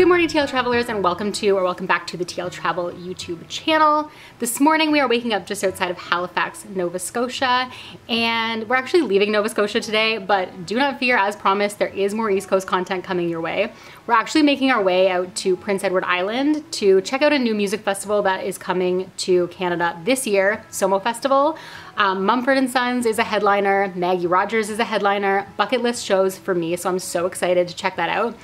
Good morning TL travelers and welcome to or welcome back to the TL Travel YouTube channel. This morning we are waking up just outside of Halifax, Nova Scotia and we're actually leaving Nova Scotia today but do not fear as promised there is more East Coast content coming your way. We're actually making our way out to Prince Edward Island to check out a new music festival that is coming to Canada this year, SOMMO Festival. Um, Mumford & Sons is a headliner, Maggie Rogers is a headliner, bucket list shows for me so I'm so excited to check that out.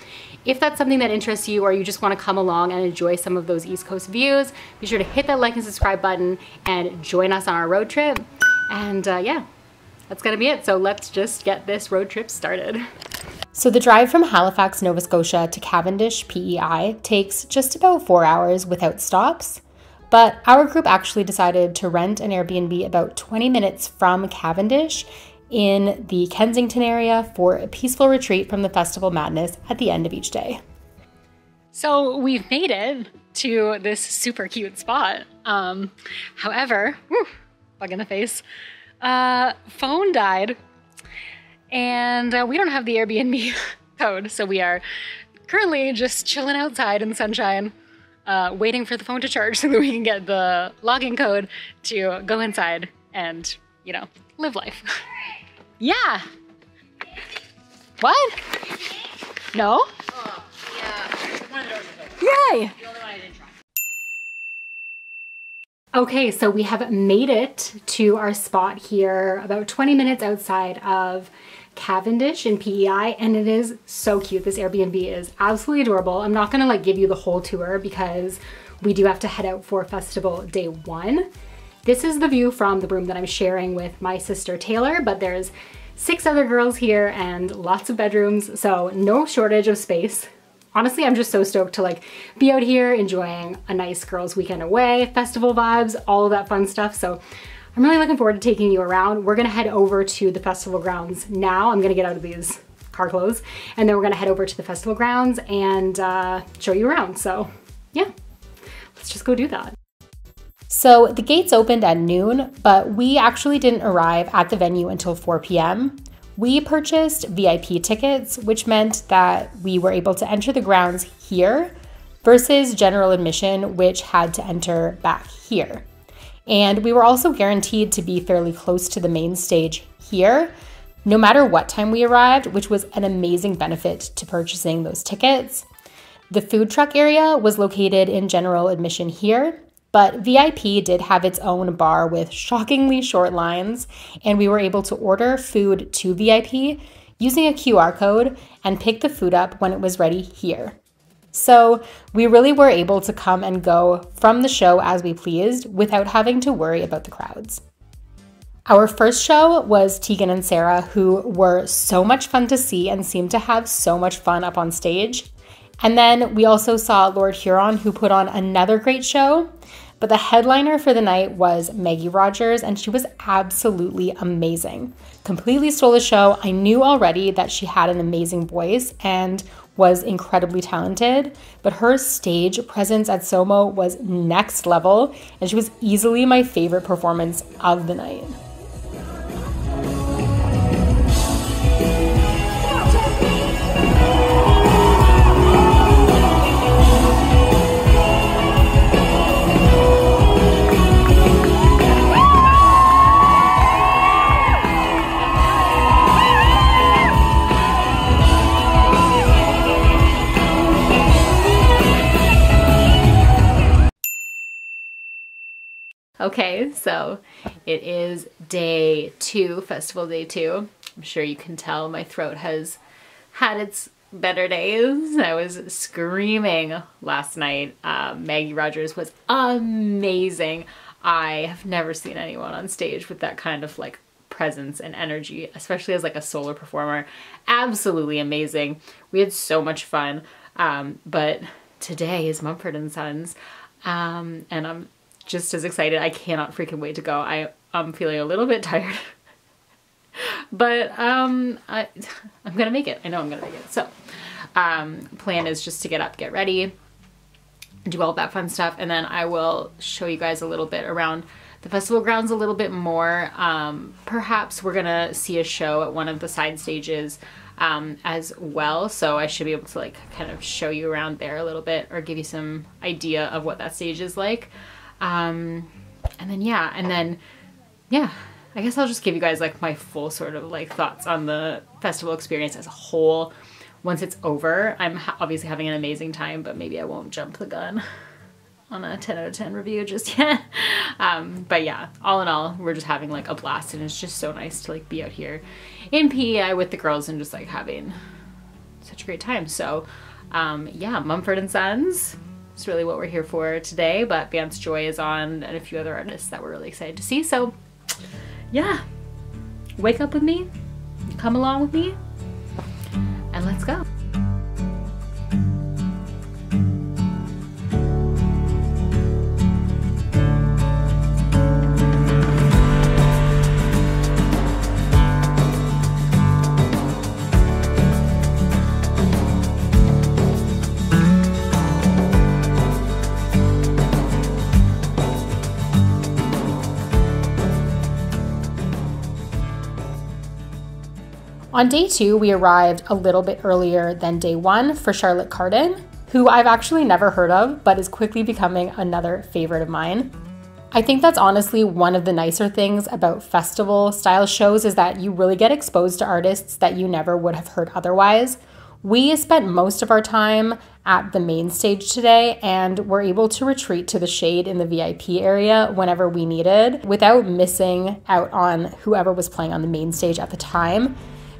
If that's something that interests you or you just want to come along and enjoy some of those East Coast views, be sure to hit that like and subscribe button and join us on our road trip. And uh, yeah, that's gonna be it. So let's just get this road trip started. So the drive from Halifax, Nova Scotia to Cavendish, PEI takes just about four hours without stops. But our group actually decided to rent an Airbnb about 20 minutes from Cavendish in the Kensington area for a peaceful retreat from the festival madness at the end of each day. So we've made it to this super cute spot. Um, however, whew, bug in the face, uh, phone died and uh, we don't have the Airbnb code. So we are currently just chilling outside in the sunshine, uh, waiting for the phone to charge so that we can get the login code to go inside and, you know, live life. Yeah. What? No? Oh, yeah. Yay! Okay, so we have made it to our spot here about 20 minutes outside of Cavendish in PEI and it is so cute. This Airbnb is absolutely adorable. I'm not gonna like give you the whole tour because we do have to head out for festival day one. This is the view from the room that I'm sharing with my sister Taylor, but there's six other girls here and lots of bedrooms, so no shortage of space. Honestly, I'm just so stoked to like be out here enjoying a nice girls weekend away, festival vibes, all of that fun stuff. So I'm really looking forward to taking you around. We're gonna head over to the festival grounds now. I'm gonna get out of these car clothes and then we're gonna head over to the festival grounds and uh, show you around. So yeah, let's just go do that. So the gates opened at noon, but we actually didn't arrive at the venue until 4 p.m. We purchased VIP tickets, which meant that we were able to enter the grounds here versus general admission, which had to enter back here. And we were also guaranteed to be fairly close to the main stage here, no matter what time we arrived, which was an amazing benefit to purchasing those tickets. The food truck area was located in general admission here, but VIP did have its own bar with shockingly short lines, and we were able to order food to VIP using a QR code and pick the food up when it was ready here. So we really were able to come and go from the show as we pleased without having to worry about the crowds. Our first show was Tegan and Sara, who were so much fun to see and seemed to have so much fun up on stage. And then we also saw Lord Huron, who put on another great show. But the headliner for the night was Maggie Rogers, and she was absolutely amazing. Completely stole the show. I knew already that she had an amazing voice and was incredibly talented, but her stage presence at Sommo was next level, and she was easily my favorite performance of the night. Okay, so it is day two, festival day two. I'm sure you can tell my throat has had its better days. I was screaming last night. Uh, Maggie Rogers was amazing. I have never seen anyone on stage with that kind of like presence and energy, especially as like a solo performer. Absolutely amazing. We had so much fun. Um, but today is Mumford & Sons. Um, and I'm just as excited. I cannot freaking wait to go. I, I'm feeling a little bit tired. but um, I, I'm gonna make it. I know I'm gonna make it. So um, plan is just to get up, get ready, do all that fun stuff, and then I will show you guys a little bit around the festival grounds a little bit more. Um, perhaps we're gonna see a show at one of the side stages um, as well. So I should be able to like kind of show you around there a little bit or give you some idea of what that stage is like. Um, and then yeah, and then yeah, I guess I'll just give you guys like my full sort of like thoughts on the festival experience as a whole. Once it's over, I'm ha- obviously having an amazing time, but maybe I won't jump the gun on a 10 out of 10 review just yet. um, but yeah, all in all, we're just having like a blast and it's just so nice to like be out here in PEI with the girls and just like having such a great time. So um, yeah, Mumford and Sons is really what we're here for today, but Vance Joy is on and a few other artists that we're really excited to see. So yeah, wake up with me, come along with me, and let's go. On day two, we arrived a little bit earlier than day one for Charlotte Cardin, who I've actually never heard of, but is quickly becoming another favorite of mine. I think that's honestly one of the nicer things about festival style shows is that you really get exposed to artists that you never would have heard otherwise. We spent most of our time at the main stage today and were able to retreat to the shade in the VIP area whenever we needed without missing out on whoever was playing on the main stage at the time.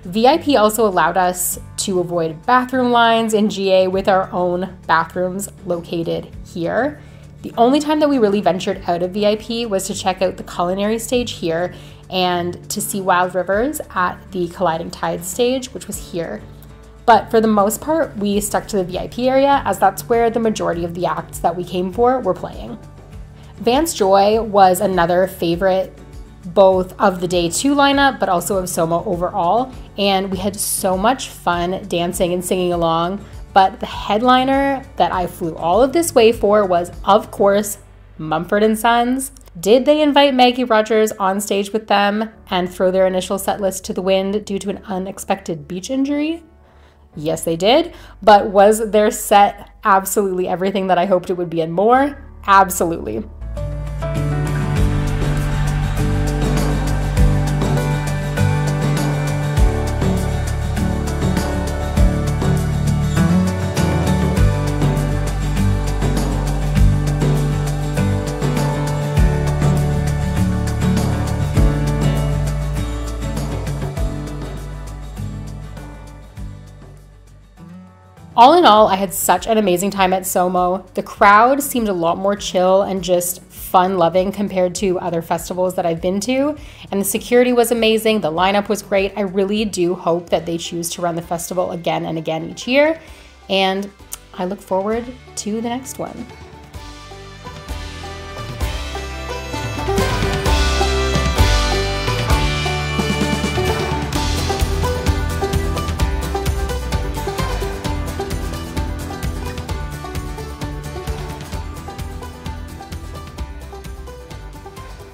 VIP also allowed us to avoid bathroom lines in GA with our own bathrooms located here. The only time that we really ventured out of VIP was to check out the culinary stage here and to see Wild Rivers at the Colliding Tides stage, which was here. But for the most part, we stuck to the VIP area as that's where the majority of the acts that we came for were playing. Vance Joy was another favorite both of the day two lineup, but also of Sommo overall. And we had so much fun dancing and singing along. But the headliner that I flew all of this way for was, of course, Mumford and Sons. Did they invite Maggie Rogers on stage with them and throw their initial set list to the wind due to an unexpected beach injury? Yes, they did. But was their set absolutely everything that I hoped it would be and more? Absolutely. All in all, I had such an amazing time at SOMMO. The crowd seemed a lot more chill and just fun loving compared to other festivals that I've been to. And the security was amazing, the lineup was great. I really do hope that they choose to run the festival again and again each year. And I look forward to the next one.